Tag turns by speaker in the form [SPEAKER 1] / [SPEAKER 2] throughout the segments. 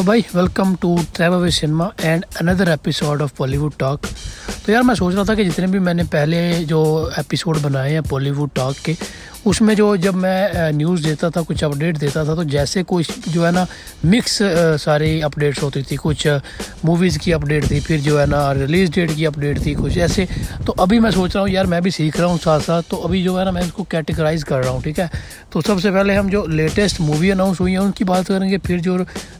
[SPEAKER 1] तो भाई welcome to travel with cinema and another episode of Bollywood talk तो यार, मैं सोच रहा था कि जितने भी मैंने पहले जो एपिसोड बनाए हैं बॉलीवुड टॉक के उसमें जो जब मैं न्यूज़ देता था, कुछ अपडेट देता था तो जैसे कुछ जो है ना मिक्स सारी अपडेट्स होती थी, कुछ मूवीज़ की अपडेट थी, फिर जो है ना रिलीज़ डेट की अपडेट थी, कुछ ऐसे। तो अभी मैं सोच रहा हूँ, यार मैं भी सीख रहा हूँ साथ साथ तो अभी जो है ना, मैं इसको कैटेगराइज कर रहा हूँ, ठीक है? तो सबसे पहले हम जो लेटेस्ट मूवी अनाउंस हुई है, उनकी बात करेंगे, फिर जो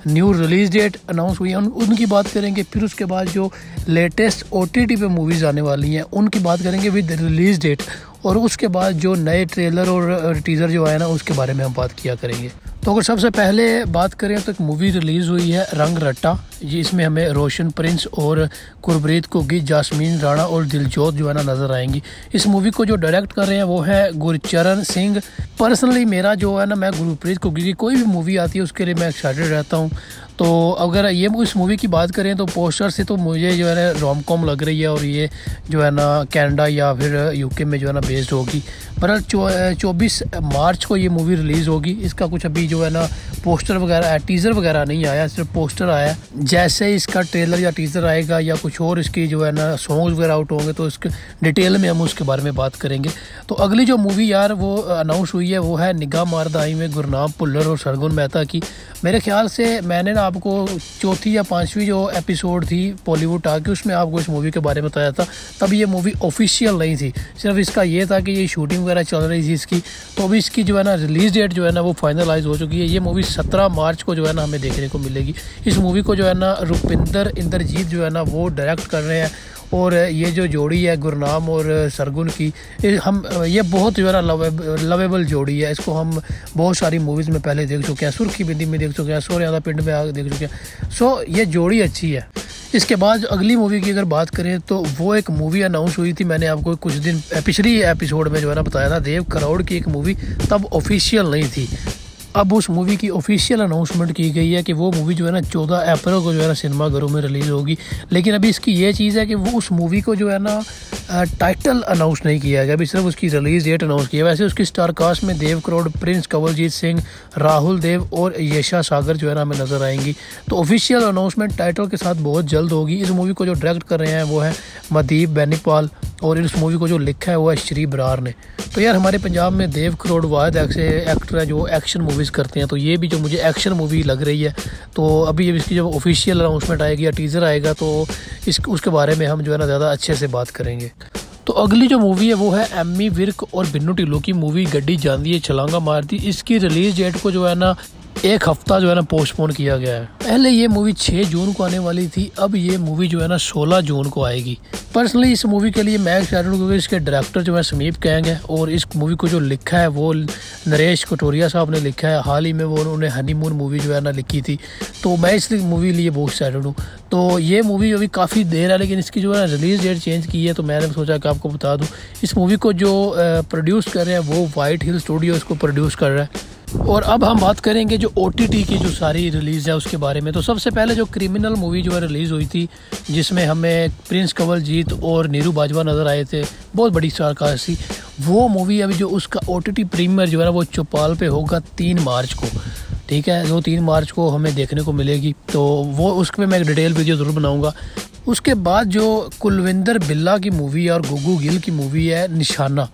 [SPEAKER 1] न्यू रिलीज़ डेट अनाउंस हुई है उनकी बात करेंगे, फिर उसके बाद जो लेटेस्ट ओ टी मूवीज़ आने वाली हैं, उनकी बात करेंगे विद रिलीज़ डेट और उसके बाद जो नए ट्रेलर और टीज़र जो आया ना, उसके बारे में हम बात किया करेंगे। तो अगर सबसे पहले बात करें तो एक मूवी रिलीज़ हुई है, रंग रट्टा। जिसमें हमें रोशन प्रिंस और कुरब्रीत कोगी, जासमीन राणा और दिलजोत जो है ना, नज़र आएँगी। इस मूवी को जो डायरेक्ट कर रहे हैं, वो है गुरचरण सिंह। पर्सनली मेरा जो है ना, मैं गुरप्रीत कोगी की कोई भी मूवी आती है, उसके लिए मैं एक्साइटेड रहता हूँ। तो अगर ये इस मूवी की बात करें तो पोस्टर से तो मुझे जो है ना रोम कॉम लग रही है और ये जो है ना कनाडा या फिर यूके में जो है ना बेस्ड होगी। पर चौबीस मार्च को ये मूवी रिलीज़ होगी। इसका कुछ अभी जो है ना पोस्टर वगैरह टीज़र वगैरह नहीं आया, सिर्फ़ पोस्टर आया। जैसे इसका ट्रेलर या टीज़र आएगा या कुछ और इसकी जो है ना सॉन्ग्स वगैरह आउट होंगे तो इसके डिटेल में हम उसके बारे में बात करेंगे। तो अगली जो मूवी यार वो अनाउंस हुई है वो है निगाह मारदाई में गुरनाम पुल्लर और सरगुन मेहता की। मेरे ख्याल से मैंने ना आपको चौथी या पांचवी जो एपिसोड थी बॉलीवुड आके, उसमें आपको इस मूवी के बारे में बताया था। तब ये मूवी ऑफिशियल नहीं थी। सिर्फ़ इसका ये था कि ये शूटिंग वगैरह चल रही थी इसकी। तो अभी इसकी जो है ना रिलीज़ डेट जो है ना वो फाइनलाइज हो चुकी है। ये मूवी सत्रह मार्च को जो है ना हमें देखने को मिलेगी। इस मूवी को जो है ना रुपिंदर इंद्रजीत जो है ना वो डायरेक्ट कर रहे हैं। और ये जो जोड़ी है गुरनाम और सरगुन की हम, ये बहुत है लवेबल जोड़ी है। इसको हम बहुत सारी मूवीज़ में पहले देख चुके हैं। सुर्खी बिंदी में देख चुके हैं सोरियादा पिंड में आगे देख चुके हैं। सो ये जोड़ी अच्छी है। इसके बाद अगली मूवी की अगर बात करें तो वो एक मूवी अनाउंस हुई थी। मैंने आपको कुछ दिन, पिछली एपिसोड में जो है ना बताया था, देव करोड़ की एक मूवी तब ऑफिशियल नहीं थी। अब उस मूवी की ऑफिशियल अनाउंसमेंट की गई है कि वो मूवी जो है ना, चौदह अप्रैल को जो है ना सिनेमाघरों में रिलीज़ होगी। लेकिन अभी इसकी ये चीज़ है कि वो उस मूवी को जो है ना टाइटल अनाउंस नहीं किया गया। अभी सिर्फ़ उसकी रिलीज़ डेट अनाउंस किया वैसे उसकी स्टार कास्ट में देव करोड़ प्रिंस कंवलजीत सिंह, राहुल देव और यशा सागर जो है ना हमें नज़र आएँगी। तो ऑफिशियल अनाउंसमेंट टाइटल के साथ बहुत जल्द होगी। इस मूवी को जो डायरेक्ट कर रहे हैं वो है मदीप बैनीपाल। और इस मूवी को जो लिखा है वो है श्री बरार ने। तो यार हमारे पंजाब में देव करोड़ वाद ऐसे एक्टर हैं जो एक्शन मूवीज़ करते हैं तो ये भी जो मुझे एक्शन मूवी लग रही है तो अभी जब इसकी जब ऑफिशियल अनाउंसमेंट आएगी या टीज़र आएगा तो इस, उसके बारे में हम जो है ना ज़्यादा अच्छे से बात करेंगे। तो अगली जो मूवी है वो है एमी विर्क और बिन्नू टिल्लो की मूवी गड्डी जानी है छलांगा मारती। इसकी रिलीज़ डेट को जो है ना एक हफ़्ता जो है ना पोस्टपोन किया गया है। पहले ये मूवी 6 जून को आने वाली थी, अब ये मूवी जो है ना 16 जून को आएगी। पर्सनली इस मूवी के लिए मैं एक्साइटेड क्योंकि इसके डायरेक्टर जो है समीप कैंग है, और इस मूवी को जो लिखा है, वो नरेश कटोरिया साहब ने लिखा है। हाल ही में वो उन्होंने हनीमून मूवी जो है ना लिखी थी। तो मैं इस मूवी लिए बहुत एक्साइटेड हूँ तो ये मूवी अभी काफ़ी देर है, लेकिन इसकी जो है ना रिलीज़ डेट चेंज की है तो मैंने सोचा कि आपको बता दूँ। इस मूवी को जो प्रोड्यूस कर रहे हैं, वो वाइट हिल स्टूडियो इसको प्रोड्यूस कर रहा है। और अब हम बात करेंगे जो ओटीटी की जो सारी रिलीज़ है उसके बारे में। तो सबसे पहले जो क्रिमिनल मूवी जो है रिलीज़ हुई थी, जिसमें हमें प्रिंस कंवल जीत और नीरू बाजवा नज़र आए थे, बहुत बड़ी स्टार कास्ट थी। वो मूवी अभी जो उसका ओटीटी प्रीमियर जो है ना, वो चौपाल पे होगा तीन मार्च को। ठीक है जो तीन मार्च को हमें देखने को मिलेगी। तो वो उसमें मैं एक डिटेल वीडियो ज़रूर बनाऊँगा। उसके बाद जो कुलविंदर बिल्ला की मूवी और गुगू गिल की मूवी है निशाना।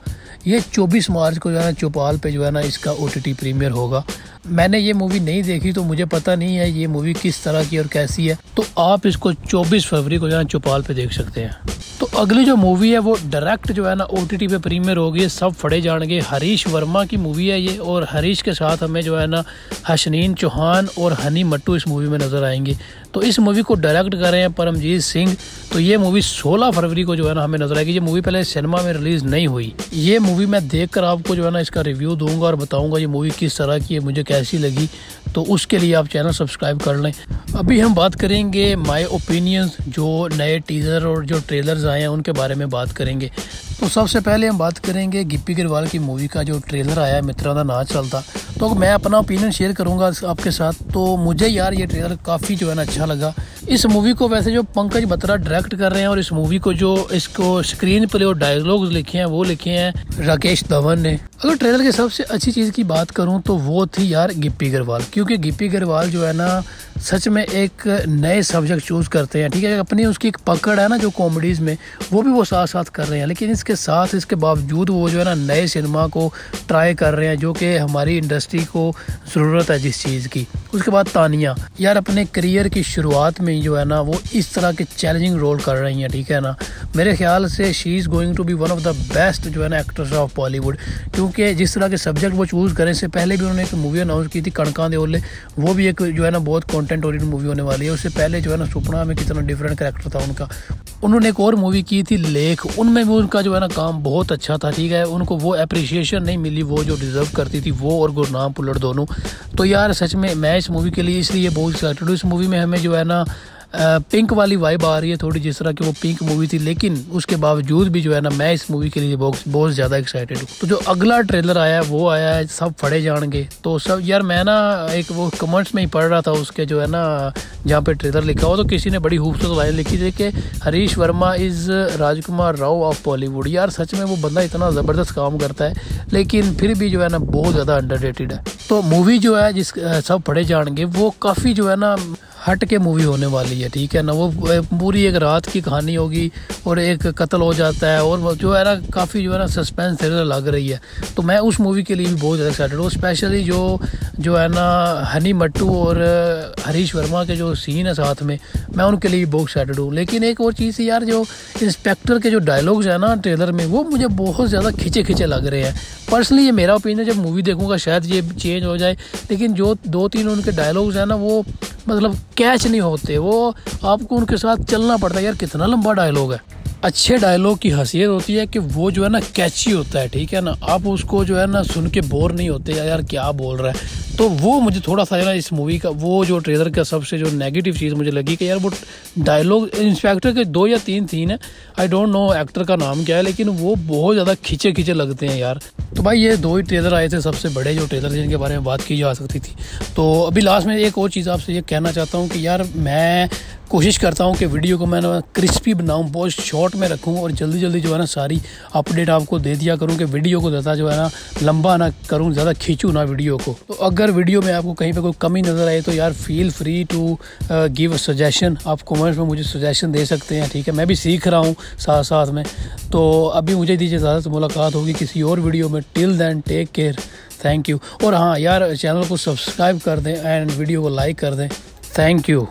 [SPEAKER 1] ये 24 मार्च को जो है ना चौपाल पे जो है ना इसका ओटीटी प्रीमियर होगा। मैंने ये मूवी नहीं देखी तो मुझे पता नहीं है ये मूवी किस तरह की और कैसी है। तो आप इसको 24 फरवरी को जो है ना चौपाल पे देख सकते हैं। तो अगली जो मूवी है, वो डायरेक्ट जो है ना ओ टी टी पे प्रीमियर होगी, सब फड़े जाएँगे। हरीश वर्मा की मूवी है ये, और हरीश के साथ हमें जो है ना, हसनीन चौहान और हनी मट्टू इस मूवी में नज़र आएँगे। तो इस मूवी को डायरेक्ट कर रहे हैं परमजीत सिंह। तो ये मूवी 16 फरवरी को जो है ना, हमें नज़र आएगी। ये मूवी पहले सिनेमा में रिलीज़ नहीं हुई। ये मूवी मैं देख कर आपको जो है ना, इसका रिव्यू दूँगा और बताऊँगा ये मूवी किस तरह की है, मुझे कैसी लगी। तो उसके लिए आप चैनल सब्सक्राइब कर लें। अभी हम बात करेंगे माई ओपिनियंस जो नए टीज़र और जो आए हैं, उनके बारे में बात करेंगे। तो सबसे पहले हम बात करेंगे गिप्पी गिरवाल की मूवी का जो ट्रेलर आया है, मित्रा का नाच चलता। तो मैं अपना ओपिनियन शेयर करूँगा आपके साथ तो मुझे यार ये ट्रेलर काफ़ी जो है ना अच्छा लगा। इस मूवी को वैसे जो पंकज बत्रा डायरेक्ट कर रहे हैं और इस मूवी को जो इसको स्क्रीन प्ले और डायलॉग्स लिखे हैं, वो लिखे हैं राकेश धवन ने। अगर ट्रेलर की सबसे अच्छी चीज़ की बात करूँ तो वो थी यार गिप्पी गरवाल क्योंकि गिप्पी गरवाल जो है ना, सच में एक नए सब्जेक्ट चूज़ करते हैं, ठीक है? अपनी उसकी एक पकड़ है ना जो कॉमेडीज़ में, वो भी वो साथ साथ कर रहे हैं, लेकिन इसके साथ इसके बावजूद वो जो है ना नए सिनेमा को ट्राई कर रहे हैं, जो कि हमारी इंडस्ट्री को ज़रूरत है जिस चीज़ की। उसके बाद तानिया, यार अपने करियर की शुरुआत में जो है ना, वो इस तरह के चैलेंजिंग रोल कर रही हैं, ठीक है ना? मेरे ख्याल से she is going to be one of the best जो है ना एक्ट्रेस ऑफ़ बॉलीवुड क्योंकि जिस तरह के सब्जेक्ट वो चूज़ करें से पहले भी उन्होंने एक मूवी अनाउंस की थी, कणका दे ओले, वो भी एक जो है ना, बहुत कॉन्टेंट ओरिएंटेड मूवी होने वाली है। उससे पहले जो है ना, सुपना में कितना डिफरेंट करेक्टर था उनका। उन्होंने एक और मूवी की थी लेख। उनमें भी उनका जो है ना काम बहुत अच्छा था, ठीक है? उनको वो अप्रिसिएशन नहीं मिली, वो जो डिज़र्व करती थी, वो और गुरनाम पुलड़ दोनों। तो यार, सच में मैं इस मूवी के लिए इसलिए बहुत एक्साइटेड हूँ इस मूवी में हमें जो है ना पिंक वाली वाइब आ रही है थोड़ी जिस तरह की वो पिंक मूवी थी, लेकिन उसके बावजूद भी जो है ना, मैं इस मूवी के लिए बहुत ज़्यादा एक्साइटेड हूँ। तो जो अगला ट्रेलर आया है, वो आया है, सब फड़े जाएँगे। तो सब, यार मैं ना एक वो कमेंट्स में ही पढ़ रहा था उसके जो है ना, जहाँ पे ट्रेलर लिखा हुआ तो किसी ने बड़ी खूबसूरत वाइज लिखी थी कि Harish Verma is Rajkumar Rao of Bollywood यार सच में वो बंदा इतना ज़बरदस्त काम करता है, लेकिन फिर भी जो है ना, बहुत ज़्यादा अंडर है। तो मूवी जो है, जिस सब पढ़े जाएँगे, वो काफ़ी जो है ना हट के मूवी होने वाली है, ठीक है? ना, वो पूरी एक रात की कहानी होगी और एक कत्ल हो जाता है और जो है ना, काफ़ी जो है ना सस्पेंस थ्रिलर लग रही है। तो मैं उस मूवी के लिए भी बहुत ज़्यादा एक्साइटेड हूँ स्पेशली जो जो है ना, हनी मट्टू और हरीश वर्मा के जो सीन है साथ में, मैं उनके लिए भी बहुत एक्साइटेड हूँ। लेकिन एक और चीज़ यार, जो इंस्पेक्टर के जो डायलॉग्स है ना ट्रेलर में, वो मुझे बहुत ज़्यादा खिंचे खिंचे लग रहे हैं। पर्सनली ये मेरा ओपिनियन है, जब मूवी देखूँगा, शायद ये चेंज हो जाए, लेकिन जो दो तीन उनके डायलॉग्स हैं ना, वो मतलब कैच नहीं होते। वो आपको उनके साथ चलना पड़ता है, यार कितना लंबा डायलॉग है। अच्छे डायलॉग की हसीियत होती है कि वो जो है ना कैची होता है, ठीक है ना? आप उसको जो है ना, सुन के बोर नहीं होते, यार क्या बोल रहा है? तो वो मुझे थोड़ा सा ना इस मूवी का, वो जो ट्रेलर का सबसे जो नेगेटिव चीज़ मुझे लगी कि यार वो डायलॉग इंस्पेक्टर के दो या तीन सीन है। आई डोंट नो एक्टर का नाम क्या है, लेकिन वो बहुत ज़्यादा खींचे खींचे लगते हैं यार। तो भाई ये दो ही ट्रेलर आए थे, सबसे बड़े जो ट्रेलर थे जिनके बारे में बात की जा सकती थी। तो अभी लास्ट में एक और चीज़ आपसे ये कहना चाहता हूँ कि यार मैं कोशिश करता हूँ कि वीडियो को मैं ना क्रिस्पी बनाऊँ, बहुत शॉर्ट में रखूँ और जल्दी जल्दी जो है ना सारी अपडेट आपको दे दिया करूँ कि वीडियो को ज़्यादा जो है ना लंबा ना करूँ, ज़्यादा खींचूँ ना वीडियो को। तो अगर वीडियो में आपको कहीं पे कोई कमी नज़र आए तो यार feel free to give suggestion आप कमेंट्स में मुझे सजेशन दे सकते हैं, ठीक है? मैं भी सीख रहा हूँ साथ साथ में। तो अभी मुझे दीजिए ज़्यादा से मुलाकात होगी किसी और वीडियो में। Till then take care thank you और हाँ यार चैनल को सब्सक्राइब कर दें एंड वीडियो को लाइक कर दें। Thank you